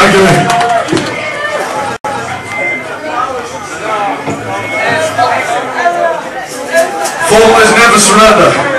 Okay. Fort has never surrender.